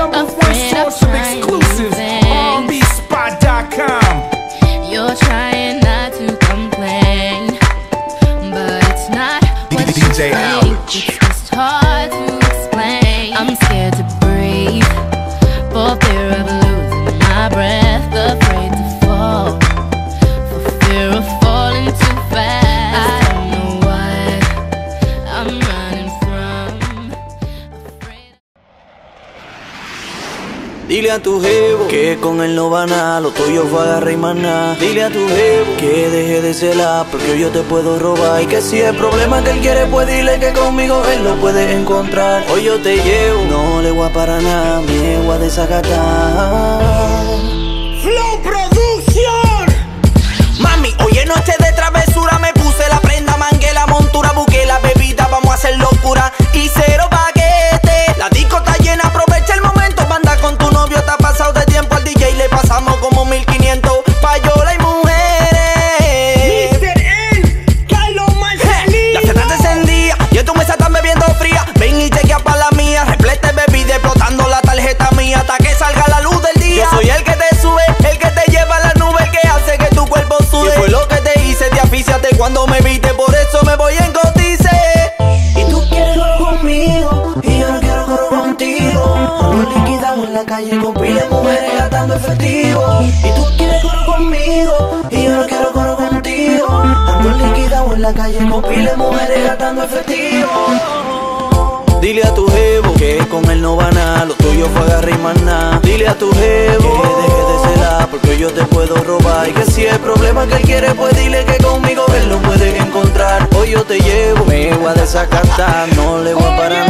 number one source of exclusives, rnbspot.com. You're trying not to complain, but it's not what DJ you think. It's just hard to explain. I'm scared to breathe, for fear of Dile a tu jevo que con él no va nada, lo tuyo fue agarrar y maná. Dile a tu jevo que deje de celar porque yo te puedo robar. Y que si el problema que él quiere, pues dile que conmigo él lo puede encontrar. Hoy yo te llevo, no le voy a parar nada, me voy a desacatar. Flow la calle con mujeres gastando efectivo. Y tú quieres coro conmigo, y yo no quiero coro contigo. Ando liquidado en la calle con mujeres gastando efectivo. Dile a tu jevo que con él no va nada, lo tuyo fue agarrar y maná. Dile a tu jevo que deje de celar porque yo te puedo robar. Y que si el problema que él quiere, pues dile que conmigo él lo puede encontrar. Hoy yo te llevo, me voy a desacatar, no le voy a parar